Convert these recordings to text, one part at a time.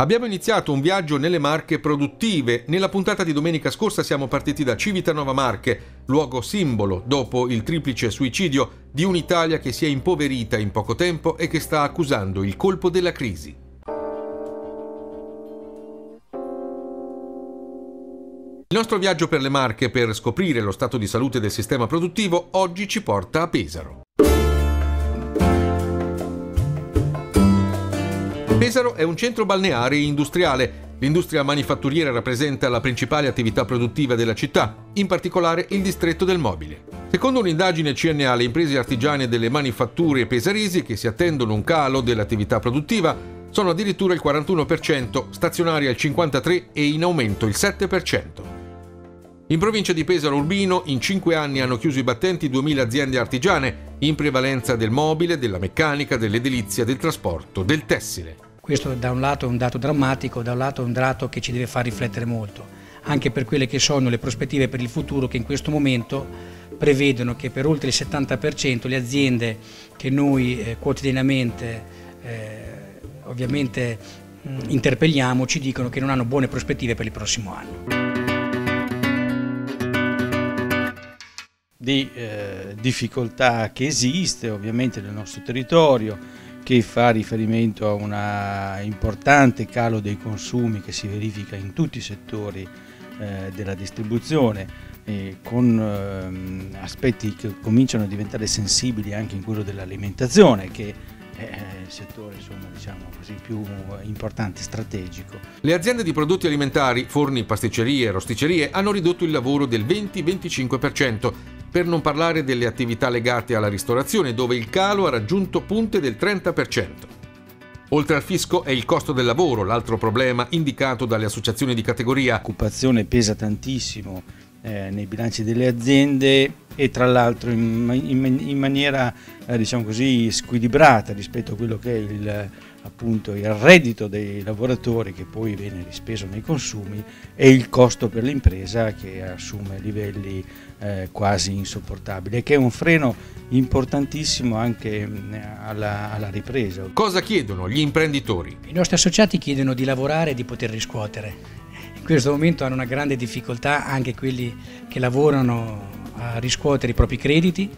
Abbiamo iniziato un viaggio nelle Marche produttive. Nella puntata di domenica scorsa siamo partiti da Civitanova Marche, luogo simbolo dopo il triplice suicidio di un'Italia che si è impoverita in poco tempo e che sta accusando il colpo della crisi. Il nostro viaggio per le Marche per scoprire lo stato di salute del sistema produttivo oggi ci porta a Pesaro. Pesaro è un centro balneare e industriale. L'industria manifatturiera rappresenta la principale attività produttiva della città, in particolare il distretto del mobile. Secondo un'indagine CNA, le imprese artigiane delle manifatture pesaresi che si attendono un calo dell'attività produttiva sono addirittura il 41%, stazionaria il 53% e in aumento il 7%. In provincia di Pesaro Urbino in 5 anni hanno chiuso i battenti 2.000 aziende artigiane, in prevalenza del mobile, della meccanica, dell'edilizia, del trasporto, del tessile. Questo da un lato è un dato drammatico, da un lato è un dato che ci deve far riflettere molto, anche per quelle che sono le prospettive per il futuro che in questo momento prevedono che per oltre il 70% le aziende che noi eh, quotidianamente eh, ovviamente mh, interpelliamo ci dicono che non hanno buone prospettive per il prossimo anno. Di eh, difficoltà che esiste ovviamente nel nostro territorio, che fa riferimento a un importante calo dei consumi che si verifica in tutti i settori eh, della distribuzione con eh, aspetti che cominciano a diventare sensibili anche in quello dell'alimentazione che è il settore insomma, diciamo così, più importante, strategico. Le aziende di prodotti alimentari, forni, pasticcerie e rosticcerie hanno ridotto il lavoro del 20-25%, per non parlare delle attività legate alla ristorazione, dove il calo ha raggiunto punte del 30%. Oltre al fisco è il costo del lavoro, l'altro problema indicato dalle associazioni di categoria. L'occupazione pesa tantissimo eh, nei bilanci delle aziende e tra l'altro in, in, in, maniera eh, diciamo così squilibrata rispetto a quello che è il, appunto, il reddito dei lavoratori che poi viene rispeso nei consumi e il costo per l'impresa che assume livelli eh, quasi insopportabili e che è un freno importantissimo anche mm, alla, alla ripresa. Cosa chiedono gli imprenditori? I nostri associati chiedono di lavorare e di poter riscuotere. In questo momento hanno una grande difficoltà anche quelli che lavorano a riscuotere i propri crediti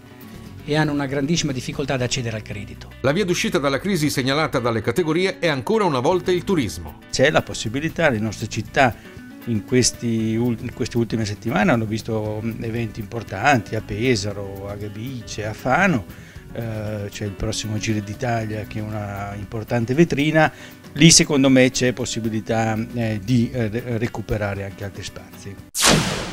e hanno una grandissima difficoltà ad accedere al credito. La via d'uscita dalla crisi segnalata dalle categorie è ancora una volta il turismo. C'è la possibilità, le nostre città in, questi, in, queste ultime settimane hanno visto eventi importanti a Pesaro, a Gabice, a Fano, eh, c'è il prossimo Giro d'Italia che è una importante vetrina, lì secondo me c'è possibilità eh, di eh, recuperare anche altri spazi.